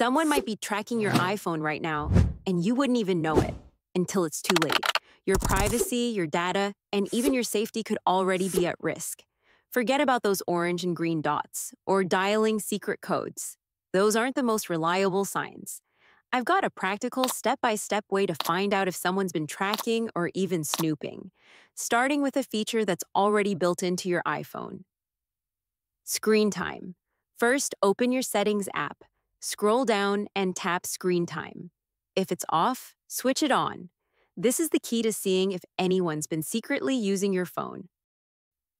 Someone might be tracking your iPhone right now, and you wouldn't even know it until it's too late. Your privacy, your data, and even your safety could already be at risk. Forget about those orange and green dots or dialing secret codes. Those aren't the most reliable signs. I've got a practical step by step way to find out if someone's been tracking or even snooping, starting with a feature that's already built into your iPhone. Screen time. First, open your Settings app, scroll down, and tap Screen Time. If it's off, switch it on. This is the key to seeing if anyone's been secretly using your phone.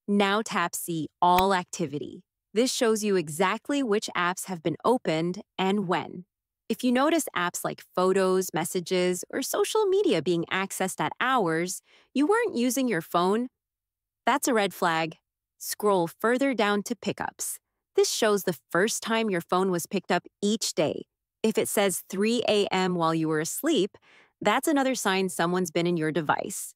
Now tap See All Activity. This shows you exactly which apps have been opened and when. If you notice apps like photos, messages, or social media being accessed at hours you weren't using your phone, that's a red flag. Scroll further down to Pickups. This shows the first time your phone was picked up each day. If it says 3 a.m. while you were asleep, that's another sign someone's been in your device.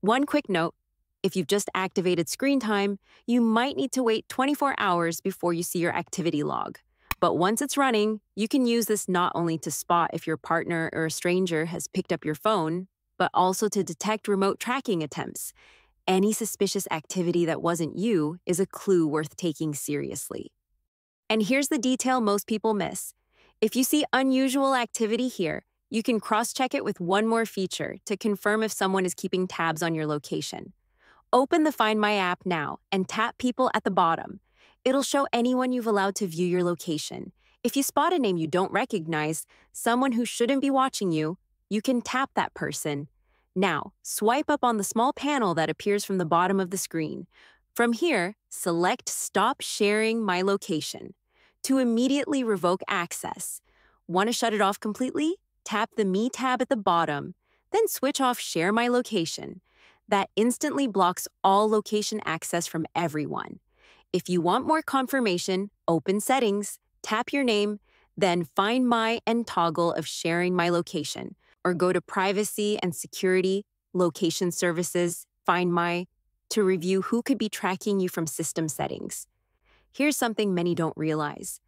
One quick note if you've just activated screen time, you might need to wait 24 hours before you see your activity log. But once it's running, you can use this not only to spot if your partner or a stranger has picked up your phone, but also to detect remote tracking attempts. Any suspicious activity that wasn't you is a clue worth taking seriously. And here's the detail most people miss. If you see unusual activity here, you can cross check it with one more feature to confirm if someone is keeping tabs on your location. Open the Find My app now and tap people at the bottom. It'll show anyone you've allowed to view your location. If you spot a name you don't recognize, someone who shouldn't be watching you, you can tap that person. Now, swipe up on the small panel that appears from the bottom of the screen. From here, select Stop Sharing My Location to immediately revoke access. Want to shut it off completely? Tap the Me tab at the bottom, then switch off Share My Location that instantly blocks all location access from everyone. If you want more confirmation, open Settings, tap your name, then Find My and toggle of sharing my location, or go to Privacy and Security, Location Services, Find My, to review who could be tracking you from system settings. Here's something many don't realize.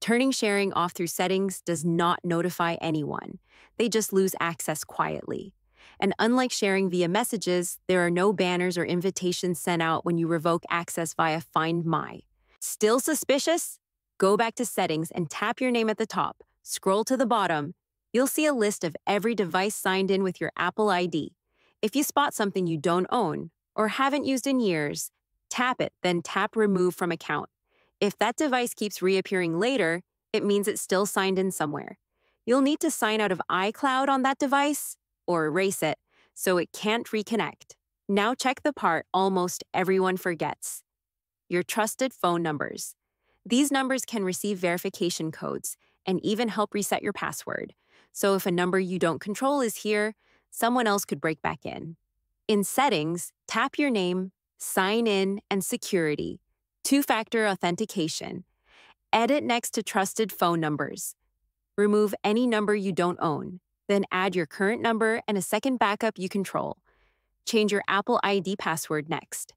Turning sharing off through settings does not notify anyone. They just lose access quietly. And unlike sharing via messages, there are no banners or invitations sent out when you revoke access via Find My. Still suspicious? Go back to Settings and tap your name at the top. Scroll to the bottom. You'll see a list of every device signed in with your Apple ID. If you spot something you don't own or haven't used in years, tap it, then tap Remove from Account. If that device keeps reappearing later, it means it's still signed in somewhere. You'll need to sign out of iCloud on that device or erase it so it can't reconnect. Now check the part almost everyone forgets your trusted phone numbers. These numbers can receive verification codes and even help reset your password. So if a number you don't control is here, someone else could break back in. In Settings, tap your name, Sign In, and Security, two factor authentication. Edit next to trusted phone numbers. Remove any number you don't own. Then add your current number and a second backup you control. Change your Apple ID password next.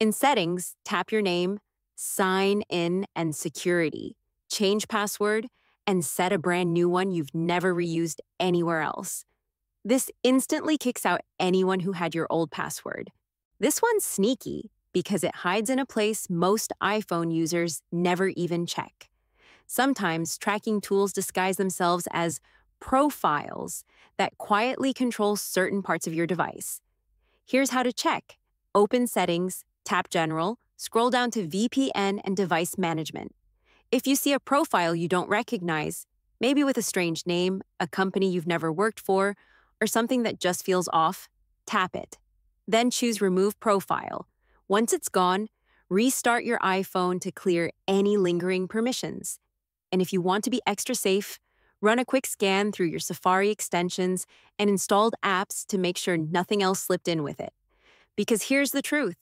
In Settings, tap your name, Sign In, and Security. Change password and set a brand new one you've never reused anywhere else. This instantly kicks out anyone who had your old password. This one's sneaky because it hides in a place most iPhone users never even check. Sometimes tracking tools disguise themselves as profiles that quietly control certain parts of your device. Here's how to check. Open Settings, tap General, scroll down to VPN and Device Management. If you see a profile you don't recognize, maybe with a strange name, a company you've never worked for, or something that just feels off, tap it. Then choose Remove Profile. Once it's gone, restart your iPhone to clear any lingering permissions. And if you want to be extra safe, Run a quick scan through your Safari extensions and installed apps to make sure nothing else slipped in with it. Because here's the truth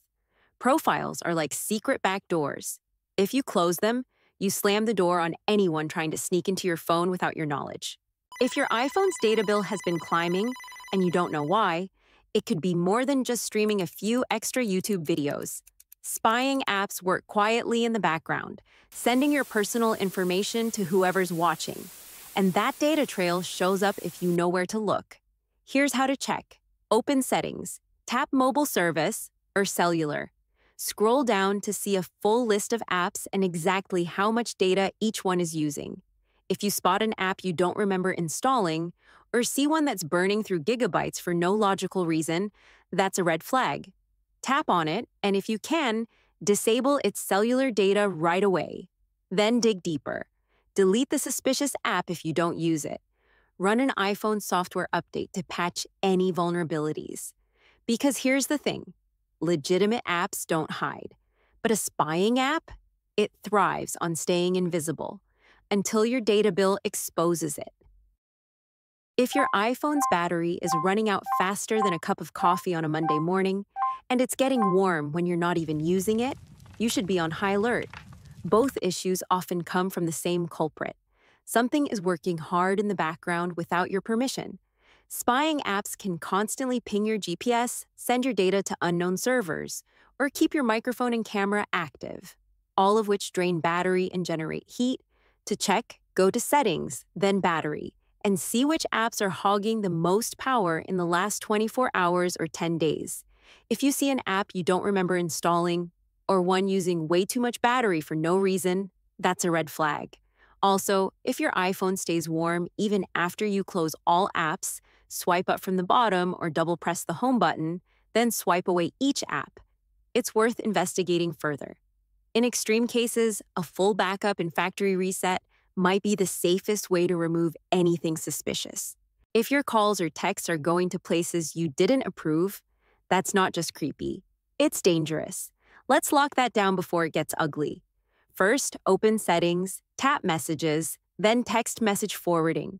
profiles are like secret back doors. If you close them, you slam the door on anyone trying to sneak into your phone without your knowledge. If your iPhone's data bill has been climbing and you don't know why, it could be more than just streaming a few extra YouTube videos. Spying apps work quietly in the background, sending your personal information to whoever's watching. And that data trail shows up if you know where to look. Here's how to check Open Settings, tap Mobile Service or Cellular. Scroll down to see a full list of apps and exactly how much data each one is using. If you spot an app you don't remember installing, or see one that's burning through gigabytes for no logical reason, that's a red flag. Tap on it, and if you can, disable its cellular data right away. Then dig deeper. Delete the suspicious app if you don't use it. Run an iPhone software update to patch any vulnerabilities. Because here's the thing legitimate apps don't hide, but a spying app, it thrives on staying invisible until your data bill exposes it. If your iPhone's battery is running out faster than a cup of coffee on a Monday morning, and it's getting warm when you're not even using it, you should be on high alert. Both issues often come from the same culprit. Something is working hard in the background without your permission. Spying apps can constantly ping your GPS, send your data to unknown servers, or keep your microphone and camera active, all of which drain battery and generate heat. To check, go to Settings, then Battery, and see which apps are hogging the most power in the last 24 hours or 10 days. If you see an app you don't remember installing, or one using way too much battery for no reason, that's a red flag. Also, if your iPhone stays warm even after you close all apps, swipe up from the bottom or double press the home button, then swipe away each app. It's worth investigating further. In extreme cases, a full backup and factory reset might be the safest way to remove anything suspicious. If your calls or texts are going to places you didn't approve, that's not just creepy, it's dangerous. Let's lock that down before it gets ugly. First, open Settings, tap Messages, then Text Message Forwarding.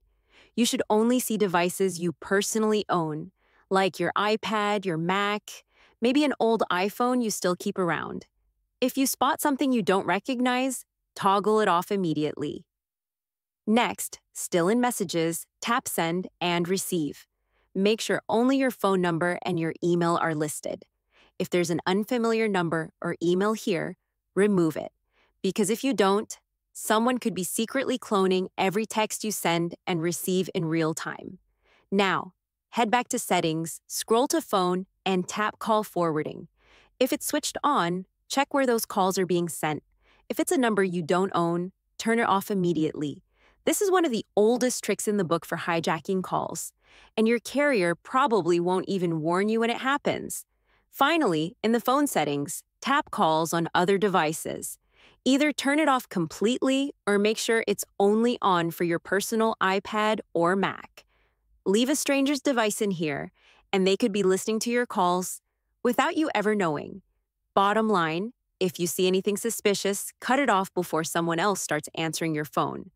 You should only see devices you personally own, like your iPad, your Mac, maybe an old iPhone you still keep around. If you spot something you don't recognize, toggle it off immediately. Next, still in Messages, tap Send and Receive. Make sure only your phone number and your email are listed. If there's an unfamiliar number or email here, remove it. Because if you don't, someone could be secretly cloning every text you send and receive in real time. Now, head back to Settings, scroll to Phone, and tap Call Forwarding. If it's switched on, check where those calls are being sent. If it's a number you don't own, turn it off immediately. This is one of the oldest tricks in the book for hijacking calls, and your carrier probably won't even warn you when it happens. Finally, in the phone settings, tap calls on other devices. Either turn it off completely or make sure it's only on for your personal iPad or Mac. Leave a stranger's device in here, and they could be listening to your calls without you ever knowing. Bottom line if you see anything suspicious, cut it off before someone else starts answering your phone.